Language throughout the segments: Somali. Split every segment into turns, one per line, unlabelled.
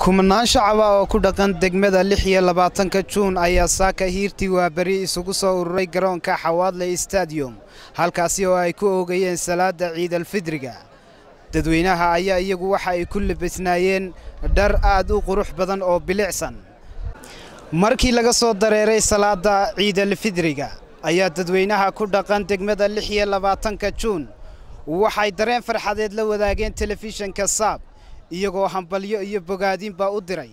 kumanaan shacaba oo ku dhaqan degmada lix iyo labaatanka juun ayaa saaka hiirtii waaberi isugu soo ururay garoonka xawaadle stadium halkaasi oo ay ku oogayeen salaadda ciidalfidriga. Dadweynaha ayaa iyagu waxa ay ku labisnaayeen dhar aad u qurux badan oo bilicsan. Markii laga soo dareeray salaadda ciidalfidriga ayaa dadweynaha ku dhaqan degmada lix iyo labaatanka juun. Waxay dareen farxadeed la wadaageen telefishinka saab iyagoo hambalyo iyo bogaadiinbaa u diray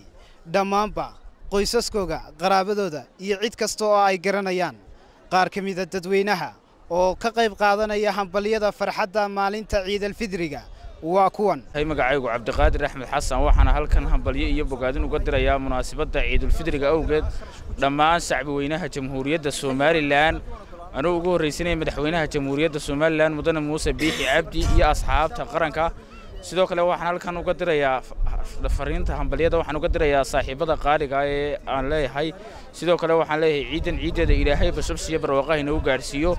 dhammaanba qoysaskooga qaraabadooda iyo cid kasta oo ay garanayaan qaar ka mida dadweynaha oo ka qayb qaadanaya hambalyada farxadda maalinta ciidalfidriga waa kuwan
magacaygu cabdiqaadir axmed xasan waxaana halkan hambalyo iyo bogaadin uga dirayaa munaasabadda ciidulfidriga awgeed dhammaan shacbiweynaha jamhuuriyadda somalilan anuu ugu horraysanaya madaxweynaha jamhuuriyadda somalilan mudane muuse biixi cabdi iyo asxaabta qaranka sidoo kale waxaan halkan uga dirayaa fariinta hambalyada waxaan uga dirayaa saaxiibada qaaliga ee aan leeyahay. Sidoo kale waxaan leeyahay ciidan ciiddeeda ilaahay bashabsiyo barwaaqaha inagu gaadhsiiyo.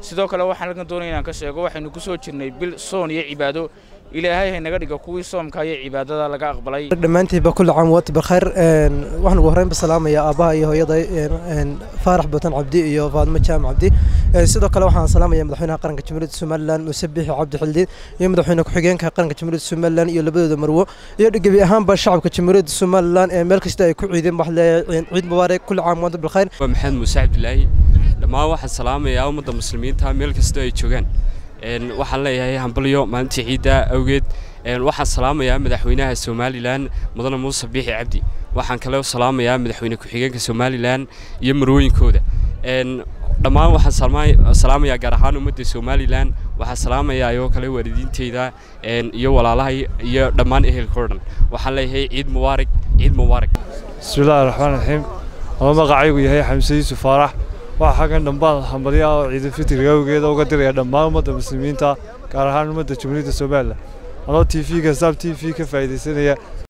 Sidoo kale waxaan halkan doonaya inaan ka sheego waxaynu ku soo jirnay bil soon iyo cibaado إلهي هنا قد يكوي صوم كاي
عبادة على قاق بلاي دمنت بكل عام وقت بخير. وإحنا وهرين بسلام يا أبا يه يضا فرح بطن عبدي يه فاد مكام عبدي. سيدك لو حان سلام يا مدحونا قرن كتمرد سملان مسبح عبد حلدين يا مدحونا كحجين كقرن كتمرد سملان يا لبدو دمروا يا رجع بأهم بالشعب كتمرد سملان ملك شتاء كعيدين بحلا عيد مبارك كل عام وانت بالخير
محمد مساعد لي لما واحد سلام يا أمة المسلمين تام ملك شتاء كعيدين waxaan leeyahay hambalyo maalintii ciidda awgeed. Waxaan salaamayaa madaxweynaha somalilan mudane muuse biixi cabdi. Waxaan kale salaamayaa madaxweyne ku-xigeenka somalilan iyo marwooyinkooda. Dhammaan waxaan salaamayaa gaar ahaan ummadda somalilan. Waxaan salaamayaa ayoo kale waalidiinteyda iyo walaalahay iyo dhammaan ehelkao dhan waxaan leeyahay ciid mubaarak ciid mubaarak
bismillahi raxmaan raxiim ama magacaygu yahay xamse yuusuf faarax waxaa xaggan dhambaan hambalyaha oo ciidulfitriga awgeeda uga diraya dhammaan ummadda muslimiinta gaar ahaan ummadda jamhuuriyadda somalilan anoo t v-ga saab t v ka faa'iidaysanaya